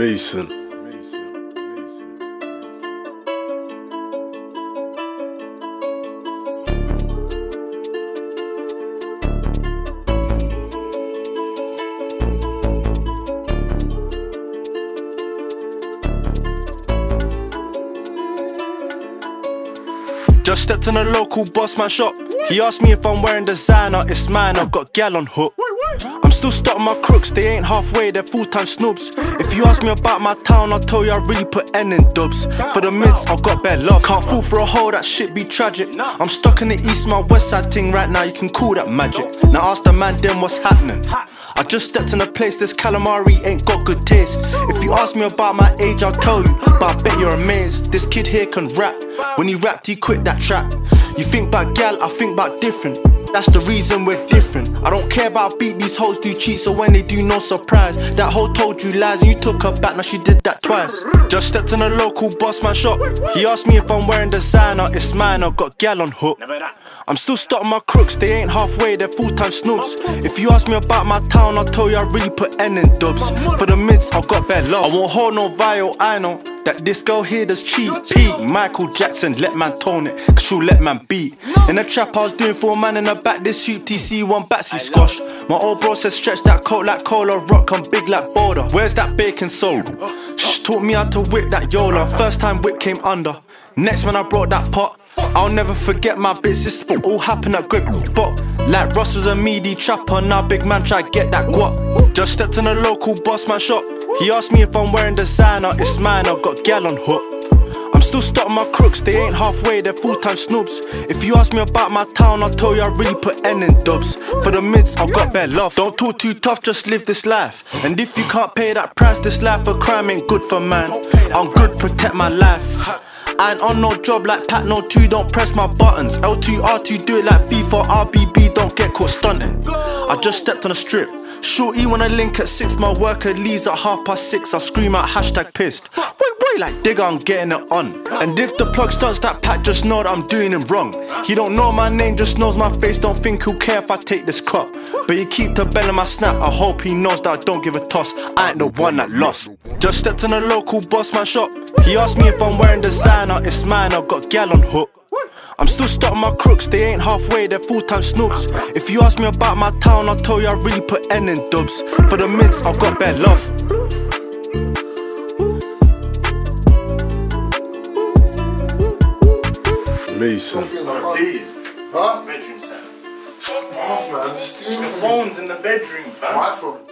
Mason. Just stepped in a local boss man shop. He asked me if I'm wearing designer, it's mine, I've got gal on hook. I'm still stuck my crooks, they ain't halfway, they're full time snoobs. If you ask me about my town, I'll tell you I really put N in dubs. For the mids, I've got bad love. Can't fall for a hole, that shit be tragic. I'm stuck in the east, my west side thing right now, you can call that magic. Now ask the man then what's happening. I just stepped in a place, this calamari ain't got good taste. If you ask me about my age, I'll tell you, but I bet you're amazed. This kid here can rap. When he rapped, he quit that trap. You think about gal, I think about different. That's the reason we're different. I don't care about beat, these hoes do cheat, so when they do, no surprise. That hoe told you lies and you took her back, now she did that twice. Just stepped in a local boss man shop. He asked me if I'm wearing designer, it's mine, I got gal on hook. I'm still stuck on my crooks, they ain't halfway, they're full time snoops. If you ask me about my town, I'll tell you I really put N in dubs. For the mids, I've got bad love. I won't hold no vial, I know. That this girl here does cheap. Pete, Michael Jackson, let man tone it, cause she'll let man beat. In the trap, I was doing for a man in the back, this hoop TC one batsy squash. My old bro said stretch that coat like cola, rock, I'm big like Boulder. Where's that bacon soul? Shh, taught me how to whip that Yola. First time whip came under. Next when I brought that pot, I'll never forget my bits. This all happened at Greg Bot. Like Ross was a meaty trapper, now big man try get that guap. Just stepped in a local boss man shop. He asked me if I'm wearing designer, it's mine, I've got gal on hook. I'm still stuck on my crooks, they ain't halfway, they're full time snoobs. If you ask me about my town, I'll tell you I really put N in dubs. For the mids, I've got bad love. Don't talk too tough, just live this life. And if you can't pay that price, this life for crime ain't good for man. I'm good, protect my life. I ain't on no job like Pat, no 2, don't press my buttons. L2, R2, do it like FIFA, RBB, don't get caught stunting. I just stepped on a strip. Shorty I link at 6, my worker leaves at half past 6. I scream out hashtag pissed. Wait, wait, like digger, I'm getting it on. And if the plug starts that Pat, just know that I'm doing him wrong. He don't know my name, just knows my face, don't think he'll care if I take this crop. But he keep the bell in my snap, I hope he knows that I don't give a toss. I ain't the one that lost. Just stepped in a local boss man shop. He asked me if I'm wearing designer, it's mine, I've got gal on hook. I'm still stuck on my crooks, they ain't halfway, they're full time snoops. If you ask me about my town, I'll tell you I really put N in dubs. For the mints, I've got bad love. Mason. Please. Huh? Bedroom set. Fuck off, man. Just do The phone's in the bedroom, fam. My phone.